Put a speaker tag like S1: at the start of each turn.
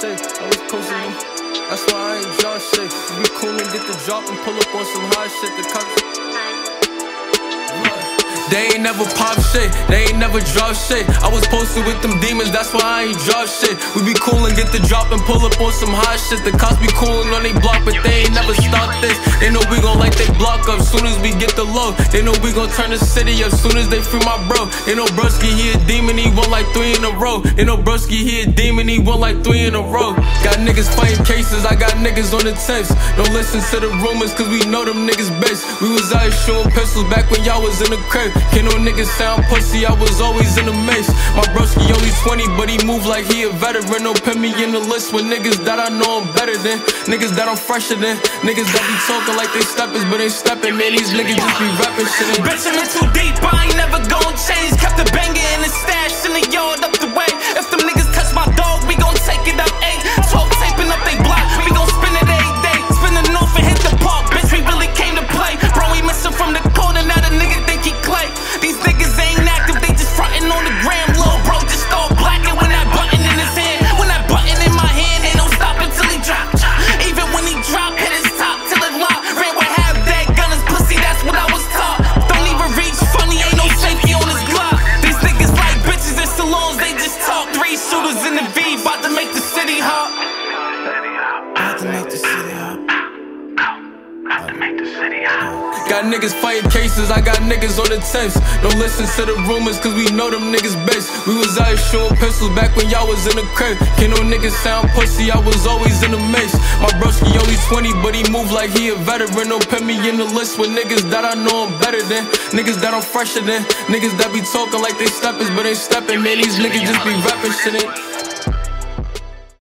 S1: shit. I was coasting them. That's why I ain't draw shit. We be cool and get the drop and pull up on some high shit. The cops. They ain't never pop shit, they ain't never drop shit. I was posted with them demons, that's why I ain't drop shit. We be cool and get the drop and pull up on some hot shit. The cops be coolin' on they block, but they ain't never stop this. They know we gon' light they block up soon as we get the low. They know we gon' turn the city up soon as they free my bro. They know Broski, he a demon, he won like three in a row. They know Broski, he a demon, he won like three in a row. Got niggas fighting cases, I got niggas on the tips. Don't listen to the rumors, cause we know them niggas best. We was out shooting pistols back when y'all was in the crib. Can't no niggas sound pussy, I was always in the mix. My broski only 20, but he move like he a veteran. Don't put me in the list with niggas that I know I'm better than. Niggas that I'm fresher than. Niggas that be talking like they steppers, but ain't stepping. Man, these niggas just be rapping shit.
S2: Bitch, I'm too deep, I ain't never gon' change. Kept the banger Shooters in the V,
S1: Got niggas fighting cases, I got niggas on the temps. Don't listen to the rumors, cause we know them niggas best. We was out here shooting pistols back when y'all was in the crib. Can't no niggas sound pussy, I was always in the mix. My broski only 20, but he move like he a veteran. Don't put me in the list with niggas that I know I'm better than. Niggas that I'm fresher than. Niggas that be talking like they steppers, but ain't stepping. Man, these niggas just be rapping shit.